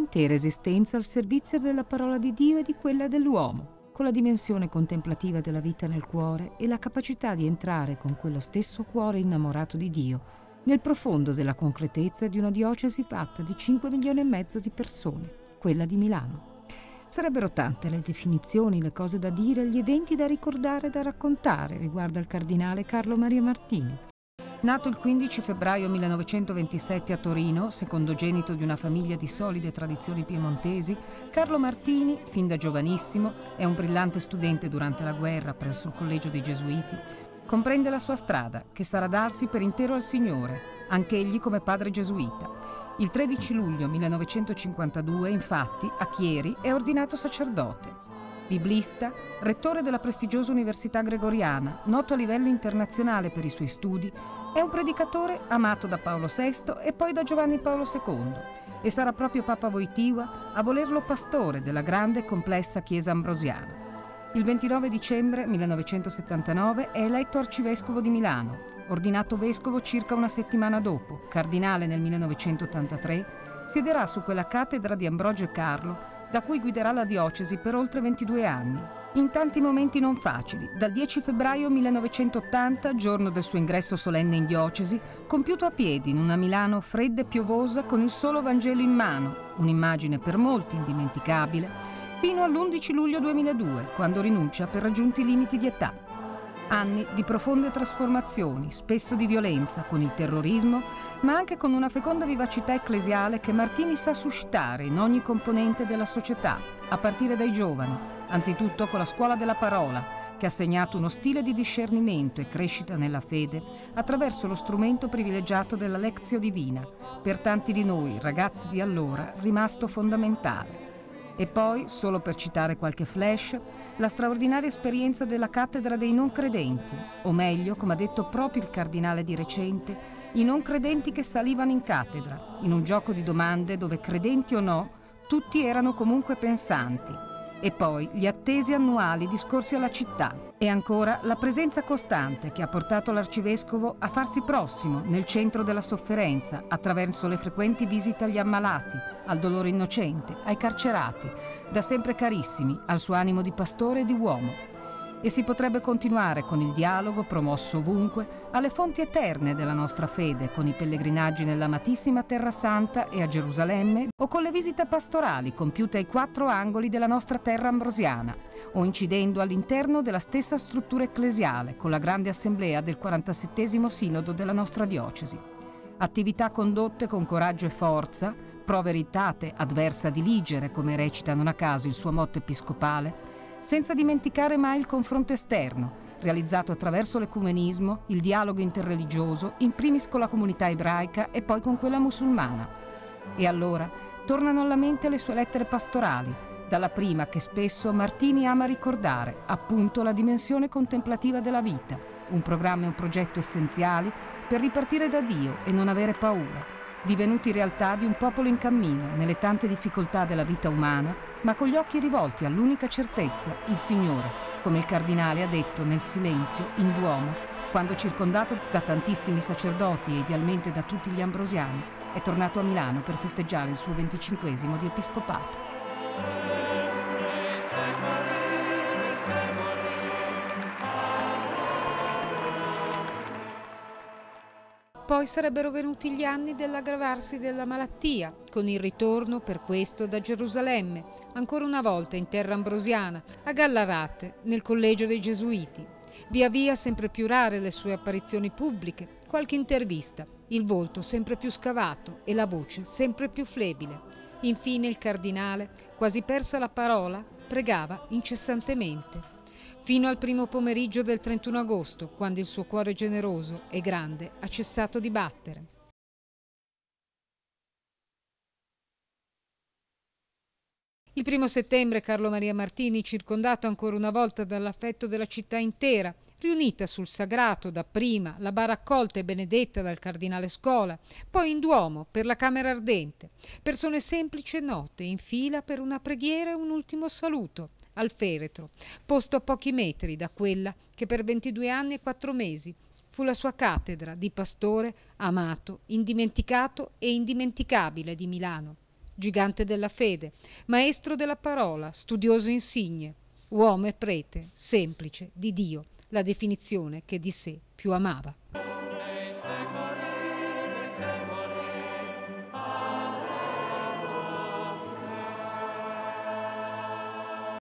un'intera esistenza al servizio della parola di Dio e di quella dell'uomo, con la dimensione contemplativa della vita nel cuore e la capacità di entrare con quello stesso cuore innamorato di Dio nel profondo della concretezza di una diocesi fatta di 5 milioni e mezzo di persone, quella di Milano. Sarebbero tante le definizioni, le cose da dire, gli eventi da ricordare e da raccontare riguardo al cardinale Carlo Maria Martini. Nato il 15 febbraio 1927 a Torino, secondogenito di una famiglia di solide tradizioni piemontesi, Carlo Martini, fin da giovanissimo, è un brillante studente durante la guerra presso il Collegio dei Gesuiti, comprende la sua strada, che sarà darsi per intero al Signore, anch'egli come padre gesuita. Il 13 luglio 1952, infatti, a Chieri è ordinato sacerdote. Biblista, rettore della prestigiosa Università Gregoriana, noto a livello internazionale per i suoi studi, è un predicatore amato da Paolo VI e poi da Giovanni Paolo II e sarà proprio Papa Voitiva a volerlo pastore della grande e complessa Chiesa ambrosiana. Il 29 dicembre 1979 è eletto arcivescovo di Milano, ordinato vescovo circa una settimana dopo, cardinale nel 1983, siederà su quella cattedra di Ambrogio e Carlo, da cui guiderà la diocesi per oltre 22 anni. In tanti momenti non facili, dal 10 febbraio 1980, giorno del suo ingresso solenne in diocesi, compiuto a piedi in una Milano fredda e piovosa con il solo Vangelo in mano, un'immagine per molti indimenticabile, fino all'11 luglio 2002, quando rinuncia per raggiunti limiti di età. Anni di profonde trasformazioni, spesso di violenza, con il terrorismo, ma anche con una feconda vivacità ecclesiale che Martini sa suscitare in ogni componente della società, a partire dai giovani, anzitutto con la scuola della parola, che ha segnato uno stile di discernimento e crescita nella fede attraverso lo strumento privilegiato della lezio divina, per tanti di noi, ragazzi di allora, rimasto fondamentale. E poi, solo per citare qualche flash, la straordinaria esperienza della cattedra dei non credenti, o meglio, come ha detto proprio il cardinale di recente, i non credenti che salivano in cattedra, in un gioco di domande dove credenti o no, tutti erano comunque pensanti e poi gli attesi annuali discorsi alla città e ancora la presenza costante che ha portato l'arcivescovo a farsi prossimo nel centro della sofferenza attraverso le frequenti visite agli ammalati, al dolore innocente, ai carcerati, da sempre carissimi al suo animo di pastore e di uomo e si potrebbe continuare con il dialogo promosso ovunque alle fonti eterne della nostra fede, con i pellegrinaggi nell'amatissima Terra Santa e a Gerusalemme, o con le visite pastorali compiute ai quattro angoli della nostra terra ambrosiana, o incidendo all'interno della stessa struttura ecclesiale, con la grande assemblea del 47 Sinodo della nostra diocesi. Attività condotte con coraggio e forza, pro veritate adversa diligere, come recita non a caso il suo motto episcopale, senza dimenticare mai il confronto esterno, realizzato attraverso l'ecumenismo, il dialogo interreligioso, in primis con la comunità ebraica e poi con quella musulmana. E allora tornano alla mente le sue lettere pastorali, dalla prima che spesso Martini ama ricordare, appunto la dimensione contemplativa della vita, un programma e un progetto essenziali per ripartire da Dio e non avere paura divenuti realtà di un popolo in cammino nelle tante difficoltà della vita umana, ma con gli occhi rivolti all'unica certezza, il Signore, come il cardinale ha detto nel silenzio in Duomo, quando circondato da tantissimi sacerdoti e idealmente da tutti gli ambrosiani, è tornato a Milano per festeggiare il suo venticinquesimo di episcopato. Poi sarebbero venuti gli anni dell'aggravarsi della malattia, con il ritorno per questo da Gerusalemme, ancora una volta in terra ambrosiana, a Gallarate, nel collegio dei Gesuiti. Via via sempre più rare le sue apparizioni pubbliche, qualche intervista, il volto sempre più scavato e la voce sempre più flebile. Infine il cardinale, quasi persa la parola, pregava incessantemente fino al primo pomeriggio del 31 agosto, quando il suo cuore generoso e grande ha cessato di battere. Il primo settembre Carlo Maria Martini, circondato ancora una volta dall'affetto della città intera, riunita sul sagrato dapprima la bara accolta e benedetta dal cardinale Scola, poi in Duomo per la Camera Ardente, persone semplici e note in fila per una preghiera e un ultimo saluto, al feretro, posto a pochi metri da quella che per 22 anni e 4 mesi fu la sua cattedra di pastore amato, indimenticato e indimenticabile di Milano. gigante della fede, maestro della parola, studioso insigne, uomo e prete, semplice, di Dio, la definizione che di sé più amava.